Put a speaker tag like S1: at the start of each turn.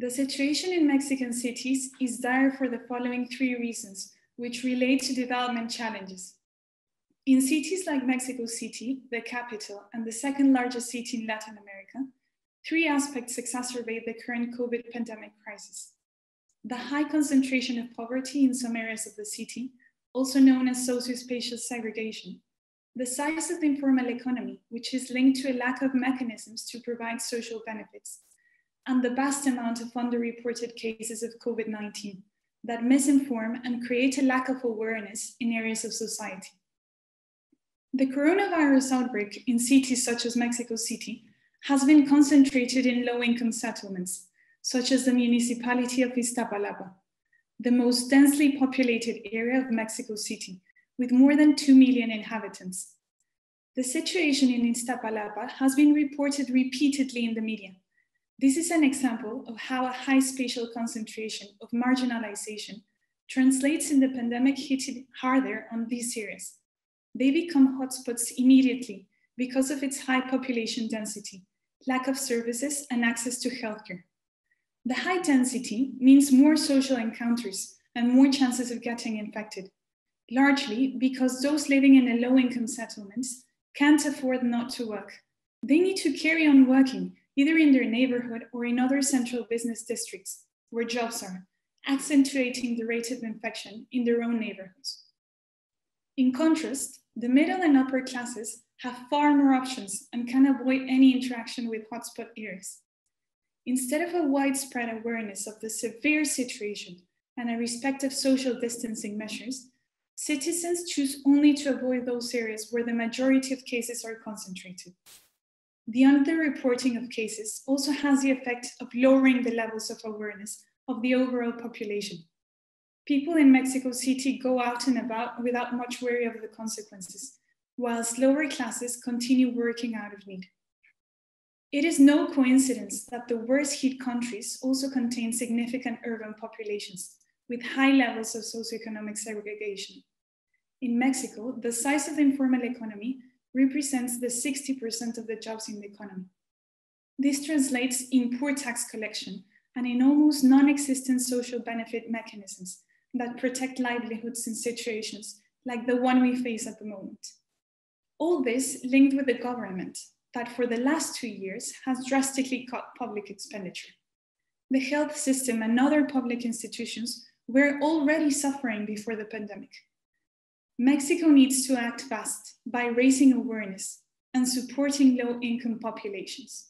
S1: The situation in Mexican cities is dire for the following three reasons, which relate to development challenges. In cities like Mexico City, the capital, and the second largest city in Latin America, three aspects exacerbate the current COVID pandemic crisis. The high concentration of poverty in some areas of the city, also known as socio-spatial segregation, the size of the informal economy, which is linked to a lack of mechanisms to provide social benefits, and the vast amount of underreported cases of COVID 19 that misinform and create a lack of awareness in areas of society. The coronavirus outbreak in cities such as Mexico City has been concentrated in low income settlements, such as the municipality of Iztapalapa, the most densely populated area of Mexico City, with more than 2 million inhabitants. The situation in Iztapalapa has been reported repeatedly in the media. This is an example of how a high spatial concentration of marginalization translates in the pandemic hitting harder on these areas they become hotspots immediately because of its high population density, lack of services, and access to healthcare. The high density means more social encounters and more chances of getting infected, largely because those living in a low income settlements can't afford not to work. They need to carry on working, either in their neighborhood or in other central business districts where jobs are, accentuating the rate of infection in their own neighborhoods. In contrast, the middle and upper classes have far more options and can avoid any interaction with hotspot areas. Instead of a widespread awareness of the severe situation and a respect of social distancing measures, citizens choose only to avoid those areas where the majority of cases are concentrated. The underreporting of cases also has the effect of lowering the levels of awareness of the overall population, People in Mexico City go out and about without much worry of the consequences, whilst lower classes continue working out of need. It is no coincidence that the worst hit countries also contain significant urban populations with high levels of socioeconomic segregation. In Mexico, the size of the informal economy represents the 60% of the jobs in the economy. This translates in poor tax collection and in almost non existent social benefit mechanisms that protect livelihoods in situations like the one we face at the moment. All this linked with the government that for the last two years has drastically cut public expenditure. The health system and other public institutions were already suffering before the pandemic. Mexico needs to act fast by raising awareness and supporting low income populations.